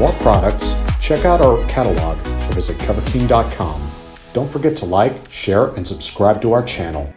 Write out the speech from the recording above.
more products, check out our catalog or visit coverking.com. Don't forget to like, share, and subscribe to our channel.